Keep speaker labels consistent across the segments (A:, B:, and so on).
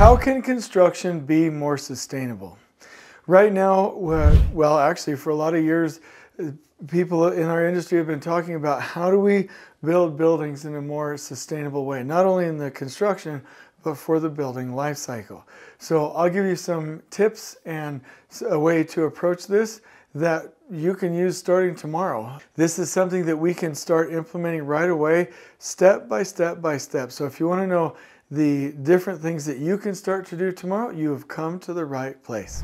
A: How can construction be more sustainable? Right now, uh, well, actually, for a lot of years, uh, people in our industry have been talking about how do we build buildings in a more sustainable way, not only in the construction, but for the building life cycle. So I'll give you some tips and a way to approach this that you can use starting tomorrow. This is something that we can start implementing right away, step by step by step. So if you want to know the different things that you can start to do tomorrow, you have come to the right place.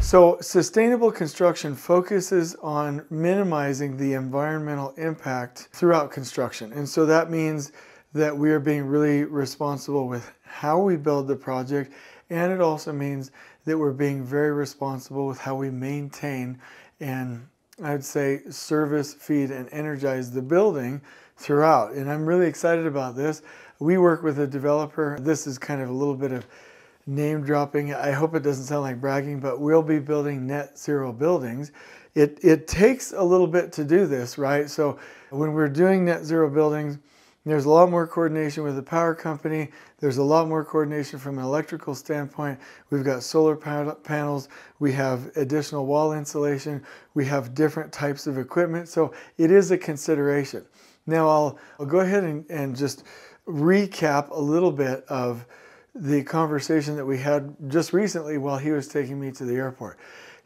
A: So sustainable construction focuses on minimizing the environmental impact throughout construction. And so that means that we are being really responsible with how we build the project. And it also means that we're being very responsible with how we maintain and I'd say service, feed, and energize the building throughout. And I'm really excited about this. We work with a developer. This is kind of a little bit of name dropping. I hope it doesn't sound like bragging, but we'll be building net zero buildings. It, it takes a little bit to do this, right? So when we're doing net zero buildings, there's a lot more coordination with the power company. There's a lot more coordination from an electrical standpoint. We've got solar panels. We have additional wall insulation. We have different types of equipment. So it is a consideration. Now I'll, I'll go ahead and, and just recap a little bit of the conversation that we had just recently while he was taking me to the airport.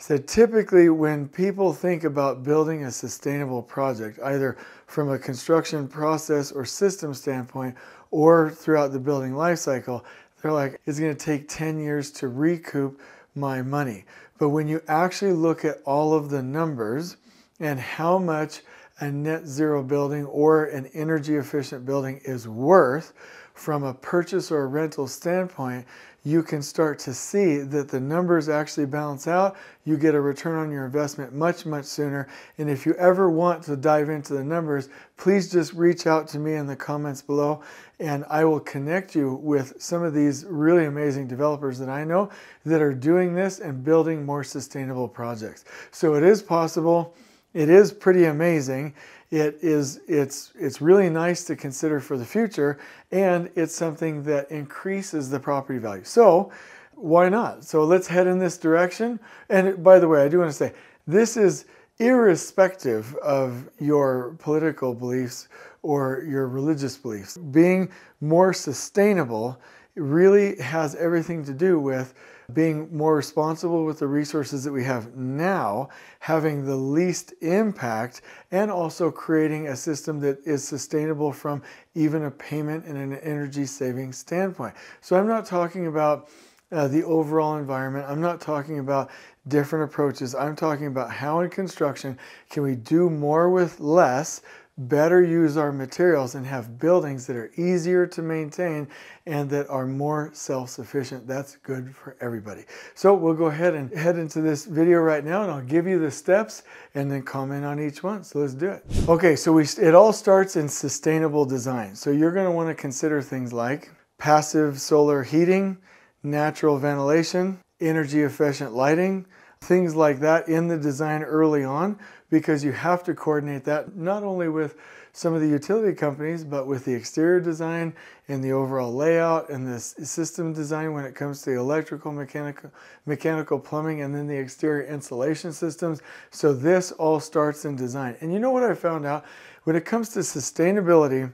A: Said typically when people think about building a sustainable project, either from a construction process or system standpoint or throughout the building life cycle, they're like, it's going to take 10 years to recoup my money. But when you actually look at all of the numbers and how much a net zero building or an energy efficient building is worth, from a purchase or a rental standpoint, you can start to see that the numbers actually balance out. You get a return on your investment much, much sooner. And if you ever want to dive into the numbers, please just reach out to me in the comments below and I will connect you with some of these really amazing developers that I know that are doing this and building more sustainable projects. So it is possible. It is pretty amazing. It is it's it's really nice to consider for the future and it's something that increases the property value. So why not? So let's head in this direction. And by the way i do want to say this is irrespective of your political beliefs or your religious beliefs. Being more sustainable really has everything to do with being more responsible with the resources that we have now, having the least impact, and also creating a system that is sustainable from even a payment and an energy saving standpoint. So I'm not talking about uh, the overall environment. I'm not talking about different approaches. I'm talking about how in construction can we do more with less better use our materials and have buildings that are easier to maintain and that are more self-sufficient. That's good for everybody. So we'll go ahead and head into this video right now and I'll give you the steps and then comment on each one. So let's do it. Okay, so we, it all starts in sustainable design. So you're gonna to want to consider things like passive solar heating, natural ventilation, energy efficient lighting, things like that in the design early on because you have to coordinate that not only with some of the utility companies, but with the exterior design and the overall layout and the system design when it comes to the electrical, mechanical, mechanical plumbing, and then the exterior insulation systems. So this all starts in design. And you know what I found out? When it comes to sustainability,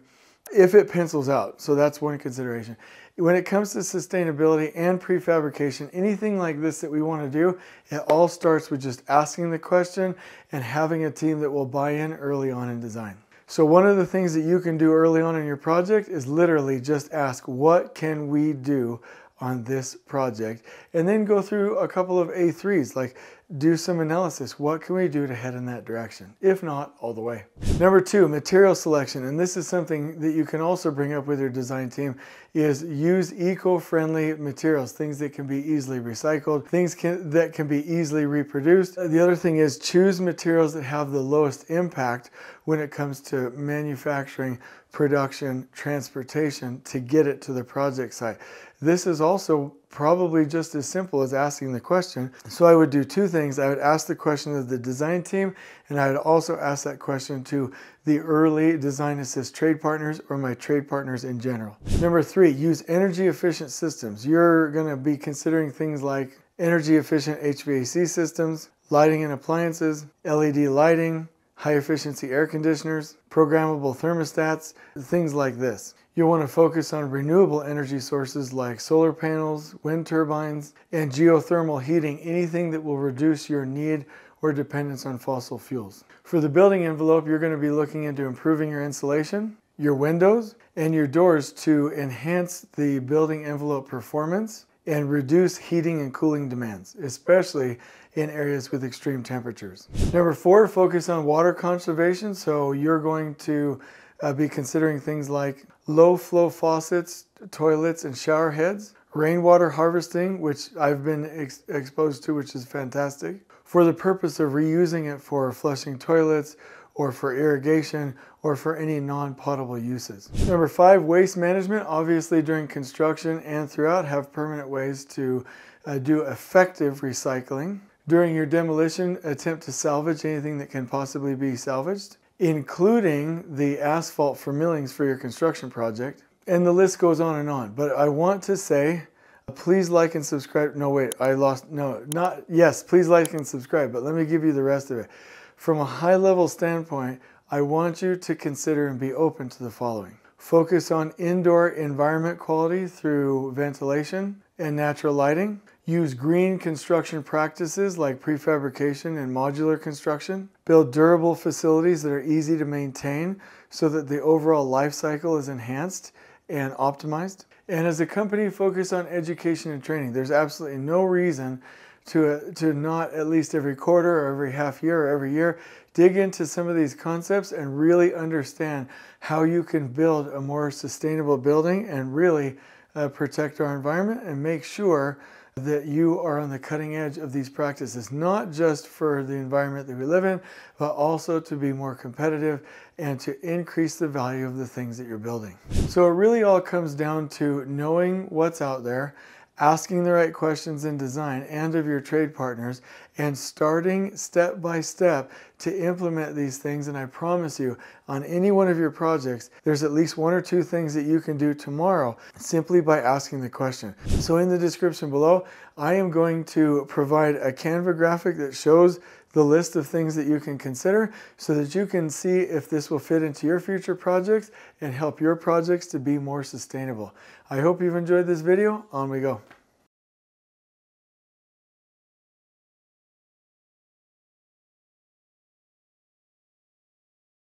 A: if it pencils out, so that's one consideration when it comes to sustainability and prefabrication, anything like this that we want to do, it all starts with just asking the question and having a team that will buy in early on in design. So one of the things that you can do early on in your project is literally just ask, what can we do on this project? And then go through a couple of A3s, like do some analysis. What can we do to head in that direction? If not, all the way. Number two, material selection. And this is something that you can also bring up with your design team is use eco-friendly materials, things that can be easily recycled, things can, that can be easily reproduced. The other thing is choose materials that have the lowest impact when it comes to manufacturing, production, transportation to get it to the project site. This is also probably just as simple as asking the question. So I would do two things. I would ask the question of the design team, and I would also ask that question to the early Design Assist trade partners or my trade partners in general. Number three, use energy efficient systems. You're going to be considering things like energy efficient HVAC systems, lighting and appliances, LED lighting, high efficiency air conditioners, programmable thermostats, things like this. You'll want to focus on renewable energy sources like solar panels, wind turbines, and geothermal heating, anything that will reduce your need or dependence on fossil fuels. For the building envelope, you're going to be looking into improving your insulation, your windows, and your doors to enhance the building envelope performance and reduce heating and cooling demands, especially in areas with extreme temperatures. Number four, focus on water conservation. So you're going to uh, be considering things like low flow faucets, toilets, and shower heads, rainwater harvesting, which I've been ex exposed to, which is fantastic, for the purpose of reusing it for flushing toilets or for irrigation or for any non-potable uses. Number five, waste management. Obviously during construction and throughout have permanent ways to uh, do effective recycling. During your demolition, attempt to salvage anything that can possibly be salvaged, including the asphalt for millings for your construction project. And the list goes on and on. But I want to say, please like and subscribe. No, wait, I lost, no, not, yes, please like and subscribe, but let me give you the rest of it. From a high level standpoint, I want you to consider and be open to the following. Focus on indoor environment quality through ventilation and natural lighting. Use green construction practices like prefabrication and modular construction. Build durable facilities that are easy to maintain so that the overall life cycle is enhanced and optimized. And as a company, focused on education and training. There's absolutely no reason to, to not at least every quarter or every half year or every year dig into some of these concepts and really understand how you can build a more sustainable building and really uh, protect our environment and make sure that you are on the cutting edge of these practices, not just for the environment that we live in, but also to be more competitive and to increase the value of the things that you're building. So it really all comes down to knowing what's out there asking the right questions in design and of your trade partners, and starting step by step to implement these things. And I promise you, on any one of your projects, there's at least one or two things that you can do tomorrow simply by asking the question. So in the description below, I am going to provide a Canva graphic that shows the list of things that you can consider so that you can see if this will fit into your future projects and help your projects to be more sustainable. I hope you've enjoyed this video. On we go.